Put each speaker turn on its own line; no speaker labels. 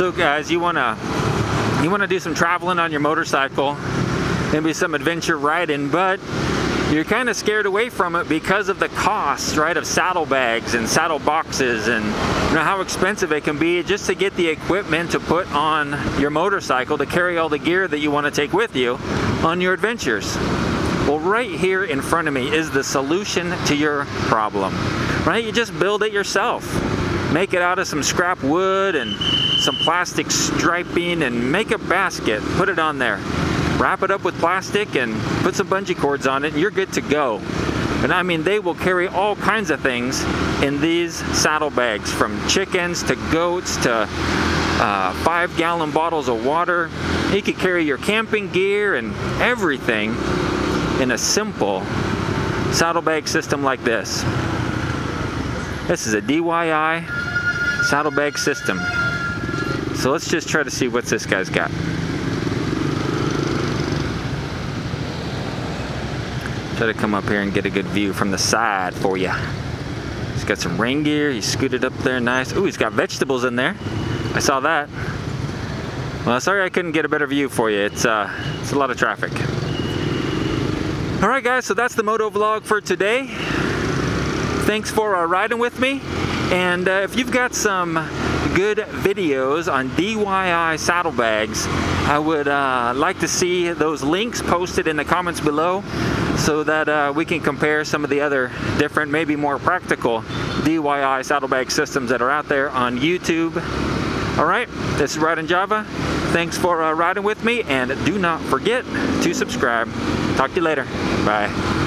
So guys, you wanna you wanna do some traveling on your motorcycle, maybe some adventure riding, but you're kind of scared away from it because of the cost, right, of saddlebags and saddle boxes and you know how expensive it can be just to get the equipment to put on your motorcycle to carry all the gear that you want to take with you on your adventures. Well, right here in front of me is the solution to your problem, right? You just build it yourself. Make it out of some scrap wood and some plastic striping and make a basket, put it on there wrap it up with plastic and put some bungee cords on it and you're good to go. And I mean, they will carry all kinds of things in these saddlebags, from chickens to goats to uh, five gallon bottles of water. You could carry your camping gear and everything in a simple saddlebag system like this. This is a DYI saddlebag system. So let's just try to see what this guy's got. Try to come up here and get a good view from the side for you. He's got some rain gear. He scooted up there nice. Ooh, he's got vegetables in there. I saw that. Well, sorry I couldn't get a better view for you. It's, uh, it's a lot of traffic. All right, guys, so that's the moto vlog for today. Thanks for uh, riding with me. And uh, if you've got some good videos on DIY saddlebags, I would uh, like to see those links posted in the comments below so that uh, we can compare some of the other different, maybe more practical DIY saddlebag systems that are out there on YouTube. All right, this is Riding Java. Thanks for uh, riding with me and do not forget to subscribe. Talk to you later. Bye.